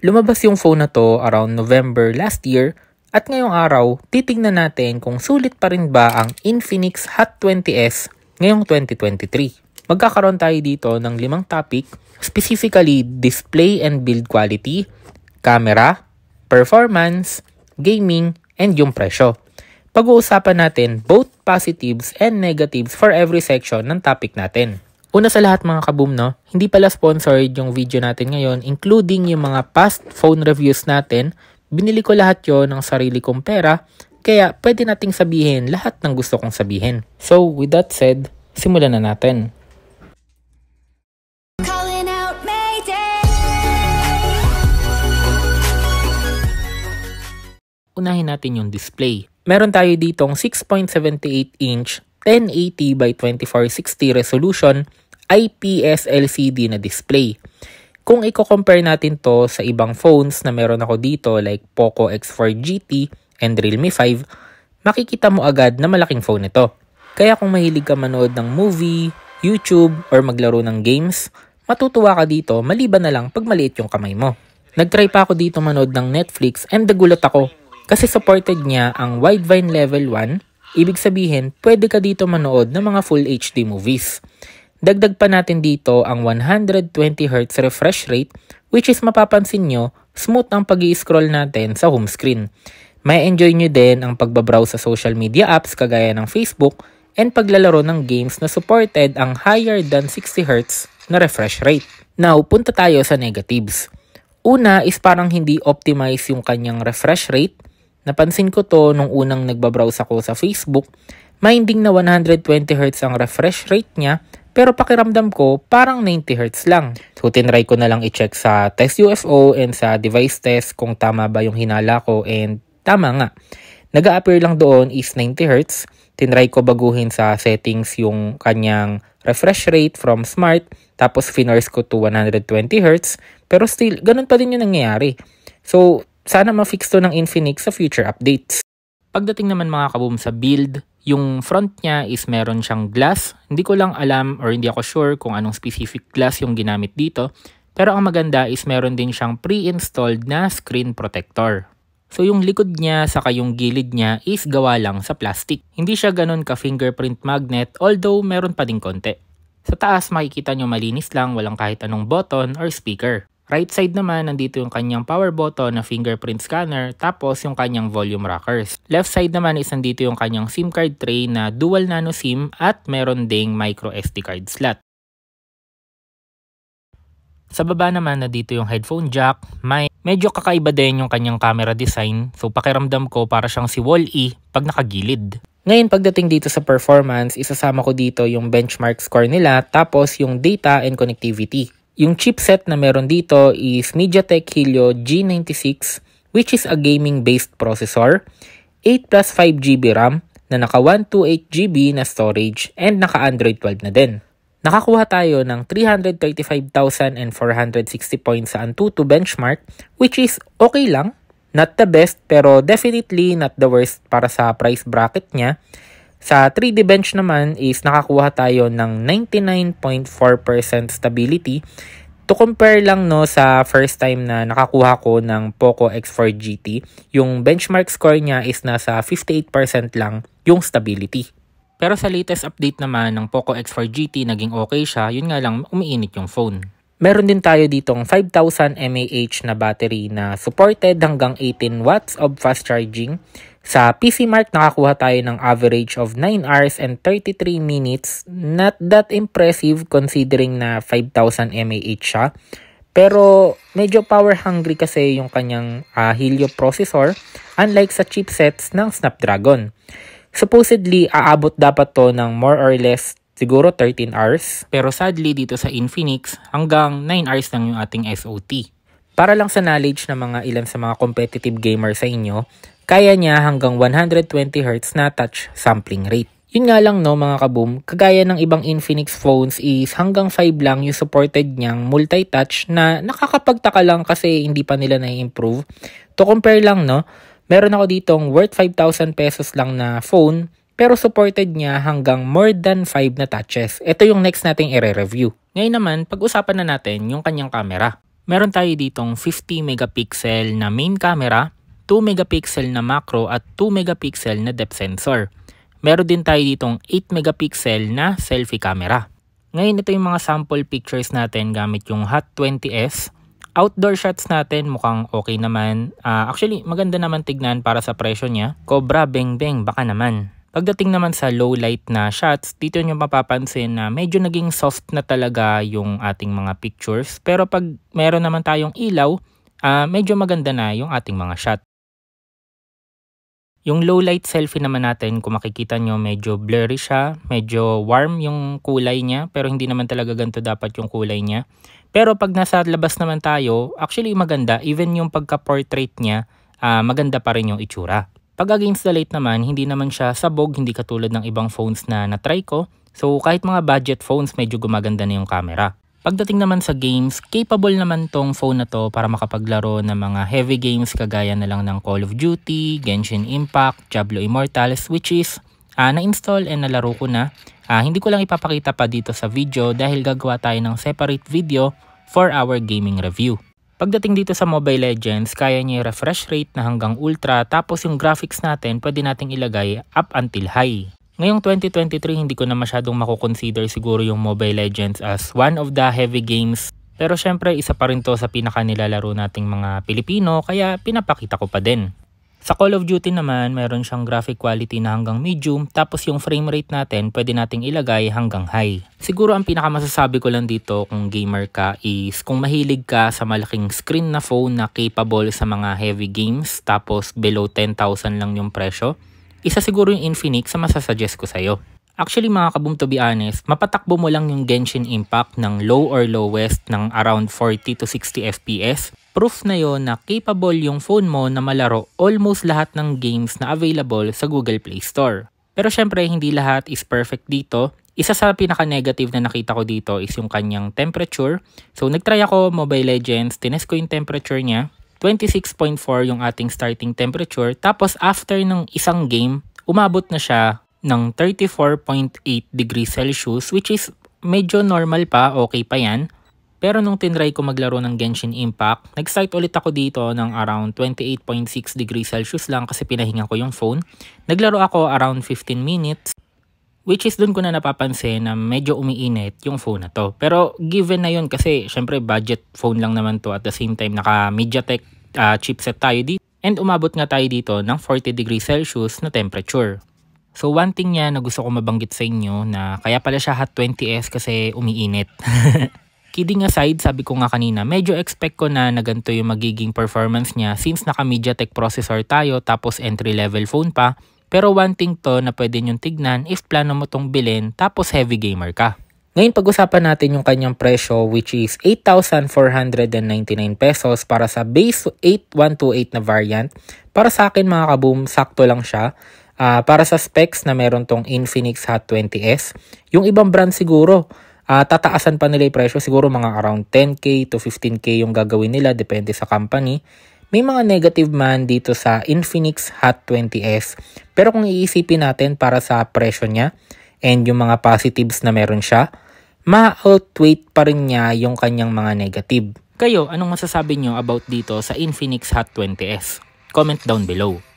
Lumabas yung phone na to around November last year at ngayong araw, titingnan natin kung sulit pa rin ba ang Infinix Hot 20S ngayong 2023. Magkakaroon tayo dito ng limang topic, specifically display and build quality, camera, performance, gaming, and yung presyo. Pag-uusapan natin both positives and negatives for every section ng topic natin. Una sa lahat mga kaboom no, hindi pala sponsored yung video natin ngayon including yung mga past phone reviews natin. Binili ko lahat yon ng sarili kong pera kaya pwede nating sabihin lahat ng gusto kong sabihin. So with that said, simulan na natin. Unahin natin yung display. Meron tayo ditong 6.78 inch 1080 by 2460 resolution IPS LCD na display. Kung i-compare natin to sa ibang phones na meron ako dito like Poco X4 GT and Realme 5, makikita mo agad na malaking phone ito. Kaya kung mahilig ka manood ng movie, YouTube, or maglaro ng games, matutuwa ka dito maliban na lang pag maliit yung kamay mo. Nagtry pa ako dito manood ng Netflix and nagulat ako kasi supported niya ang Widevine Level 1 Ibig sabihin, pwede ka dito manood ng mga full HD movies. Dagdag pa natin dito ang 120Hz refresh rate which is mapapansin nyo, smooth ang pag scroll natin sa home screen. May enjoy nyo din ang pagbabrowse sa social media apps kagaya ng Facebook and paglalaro ng games na supported ang higher than 60Hz na refresh rate. Now, punta tayo sa negatives. Una is parang hindi optimize yung kanyang refresh rate Napansin ko to nung unang nagbabrowse ako sa Facebook. Minding na 120Hz ang refresh rate niya pero pakiramdam ko parang 90Hz lang. So tinry ko na lang i-check sa test UFO and sa device test kung tama ba yung hinala ko and tama nga. Nag-a-appear lang doon is 90Hz. Tinry ko baguhin sa settings yung kanyang refresh rate from smart tapos finurse ko to 120Hz pero still ganun pa din yung nangyayari. So sana ma-fix to ng Infinix sa future updates. Pagdating naman mga kaboom sa build, yung front niya is meron siyang glass. Hindi ko lang alam or hindi ako sure kung anong specific glass yung ginamit dito. Pero ang maganda is meron din siyang pre-installed na screen protector. So yung likod niya saka yung gilid niya is gawa lang sa plastic. Hindi siya ganun ka fingerprint magnet although meron pa din konti. Sa taas makikita nyo malinis lang walang kahit anong button or speaker. Right side naman, nandito yung kanyang power button na fingerprint scanner, tapos yung kanyang volume rockers. Left side naman is nandito yung kanyang SIM card tray na dual nano SIM at meron ding micro SD card slot. Sa baba naman na dito yung headphone jack, may medyo kakaiba din yung kanyang camera design. So pakiramdam ko para siyang si Wall-E pag nakagilid. Ngayon pagdating dito sa performance, isasama ko dito yung benchmark score nila tapos yung data and connectivity. Yung chipset na meron dito is MediaTek Helio G96 which is a gaming-based processor, 8 plus 5 GB RAM na naka 128 GB na storage and naka Android 12 na din. Nakakuha tayo ng 335,460 points sa Antutu benchmark which is okay lang, not the best pero definitely not the worst para sa price bracket niya sa 3D bench naman is nakakuha tayo ng 99.4% stability. To compare lang no sa first time na nakakuha ko ng Poco X4 GT, yung benchmark score niya is nasa 58% lang yung stability. Pero sa latest update naman ng Poco X4 GT naging okay siya, yun nga lang umiinit yung phone. Meron din tayo ditong 5000 mAh na battery na supported hanggang 18 watts of fast charging sa PC Mark, nakakuha tayo ng average of 9 hours and 33 minutes. Not that impressive considering na 5,000 mAh siya. Pero medyo power hungry kasi yung kanyang uh, Helio processor unlike sa chipsets ng Snapdragon. Supposedly, aabot dapat to ng more or less siguro 13 hours. Pero sadly dito sa Infinix, hanggang 9 hours lang yung ating SOT. Para lang sa knowledge ng mga ilan sa mga competitive gamer sa inyo, kaya niya hanggang 120Hz na touch sampling rate. Yun nga lang no mga kaboom, kagaya ng ibang Infinix phones is hanggang 5 lang yung supported niyang multi-touch na nakakapagtaka lang kasi hindi pa nila na-improve. To compare lang no, meron ako ditong worth 5,000 pesos lang na phone pero supported niya hanggang more than 5 na touches. Ito yung next nating i-review. Ngayon naman, pag-usapan na natin yung kanyang camera. Meron tayo ditong 50 megapixel na main camera, 2 megapixel na macro at 2 megapixel na depth sensor. Meron din tayo ditong 8 megapixel na selfie camera. Ngayon ito yung mga sample pictures natin gamit yung Hot20s. Outdoor shots natin mukhang okay naman. Uh, actually maganda naman tignan para sa presyo niya. Cobra beng beng baka naman. Pagdating naman sa low light na shots, dito nyo mapapansin na medyo naging soft na talaga yung ating mga pictures. Pero pag meron naman tayong ilaw, uh, medyo maganda na yung ating mga shot. Yung low light selfie naman natin, kung makikita nyo, medyo blurry siya, medyo warm yung kulay niya, pero hindi naman talaga ganito dapat yung kulay niya. Pero pag nasa labas naman tayo, actually maganda, even yung pagka-portrait niya, uh, maganda pa rin yung itsura. Pag against the light naman, hindi naman siya sabog, hindi katulad ng ibang phones na na-try ko. So kahit mga budget phones, medyo gumaganda na yung camera. Pagdating naman sa games, capable naman tong phone na to para makapaglaro ng mga heavy games kagaya na lang ng Call of Duty, Genshin Impact, Diablo Immortals which is uh, na-install and nalaro ko na. Uh, hindi ko lang ipapakita pa dito sa video dahil gagawa tayo ng separate video for our gaming review. Pagdating dito sa Mobile Legends, kaya niya refresh rate na hanggang ultra tapos yung graphics natin pwede nating ilagay up until high. Ngayong 2023 hindi ko na masyadong makukonsider siguro yung Mobile Legends as one of the heavy games pero syempre isa pa rin to sa pinaka nilalaro nating mga Pilipino kaya pinapakita ko pa din. Sa Call of Duty naman, meron siyang graphic quality na hanggang medium, tapos yung frame rate natin pwede nating ilagay hanggang high. Siguro ang pinakamasasabi ko lang dito kung gamer ka is kung mahilig ka sa malaking screen na phone na capable sa mga heavy games, tapos below 10,000 lang yung presyo, isa siguro yung Infinix sa masasuggest ko sa'yo. Actually mga kabum to be honest, mapatakbo mo lang yung Genshin Impact ng low or lowest ng around 40 to 60 FPS. Proof na yon na capable yung phone mo na malaro almost lahat ng games na available sa Google Play Store. Pero syempre hindi lahat is perfect dito. Isa sa pinaka-negative na nakita ko dito is yung kanyang temperature. So nagtry ako Mobile Legends, tinest ko yung temperature niya. 26.4 yung ating starting temperature. Tapos after ng isang game, umabot na siya ng 34.8 degrees Celsius which is medyo normal pa, okay pa yan. Pero nung tinry ko maglaro ng Genshin Impact, nag-start ulit ako dito ng around 28.6 degrees Celsius lang kasi pinahinga ko yung phone. Naglaro ako around 15 minutes which is dun ko na napapansin na medyo umiinit yung phone na to. Pero given na yun kasi syempre budget phone lang naman to at the same time naka MediaTek uh, chipset tayo dito. And umabot nga tayo dito ng 40 degrees Celsius na temperature. So one thing niya na gusto ko mabanggit sa inyo na kaya pala siya Hot 20S kasi umiinit. Kidding aside, sabi ko nga kanina, medyo expect ko na na ganito yung magiging performance niya since naka MediaTek processor tayo tapos entry level phone pa. Pero one thing to na pwede nyong tignan if plano mo tong bilhin tapos heavy gamer ka. Ngayon pag-usapan natin yung kanyang presyo which is 8,499 pesos para sa base 8128 na variant. Para sa akin mga kaboom, sakto lang siya. Uh, para sa specs na meron tong Infinix Hot 20S, yung ibang brand siguro, uh, tataasan pa nila yung presyo, siguro mga around 10k to 15k yung gagawin nila, depende sa company. May mga negative man dito sa Infinix Hot 20S, pero kung iisipin natin para sa presyo niya and yung mga positives na meron siya, ma-outweight pa rin niya yung kanyang mga negative. Kayo, anong masasabi nyo about dito sa Infinix Hot 20S? Comment down below.